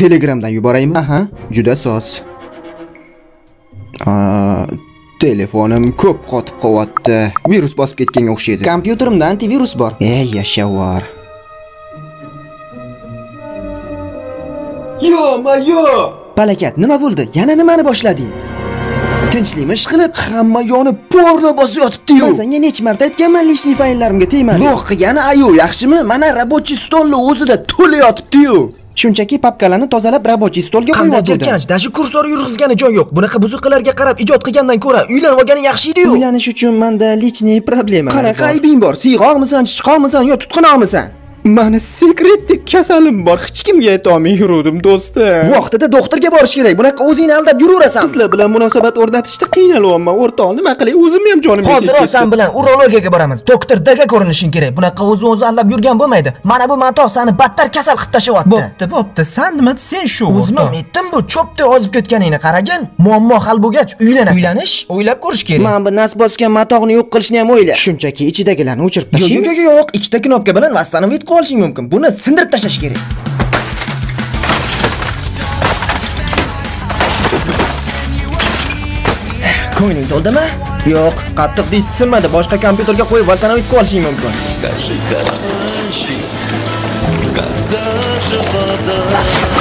telegramdan yuboraymi? Aha. Juda soz. Telefonim ko'p qotib qolyapti virus bosib ketganga o'xshaydi. Kompyuterimda antivirus bor. Ey yashavar yo mayo palakat nima bo'ldi? Yana nimani boshlading? Tinchlikmi ishqilib hamma yonib porno bosib yotibdi-yu. Man senga necha marta aytganman lishniy fayllarimga tegmadi. Yo'q qilgani ayu yaxshimi? Mana рабочий stolni o'zida to'la yotibdi-yu shunchaki papkalarni tozalab рабочий stolga qo'yib qanday jirkanch dashi kursor yurg'izgani joy yo'q. Bunaqa buzuqalarga qarab ijod qilgandan ko'ra uylanib olgani yaxshi edi-yu. Uylanish uchun manda личный problema qanaqa aybing bor? Siyg'oqmisan chichqoqmisan yo tutqanoqmisan mani sekretdek kasalim bor hech kimga aytolmay yuruvdim do'stim. Vaqtida doktorga borish kerak bunaqa o'zingni aldab yuraverasan. Qizlar bilan munosabat o'rnatishda qiynalyapman o'rtoq nima qilay o'zim ham jonim hozir san bilan urologiyaga boramiz doktor daga ko'rinishing kerak bunaqa o'zi o'zi aldab yurgan bo'lmaydi. Mana bu mato sani battar kasal qilib tashyapti bo'pti bo'pti. San nima sen shu o'zim aytdim bu cho'pdek ozib ketganingni qaragin muammo hal bo'lgach uylanasan. Uylanish o'ylab ko'rish kerak. Mana bu nas bosgan matoqni yo'q qilishni ham o'yla. Shunchaki ichidagilarni o'chirib yo'q tashlaymiz yo'q yo'q ikkita knopka bilan восстановить qolishing mumkin buni sindirib tashlash kerak ko'ngling to'ldimi yo'q qattiq disk sinmadi boshqa kompyuterga qo'yib восстановить qilib olishing mumkin Скажи, карманщик, когда же вода?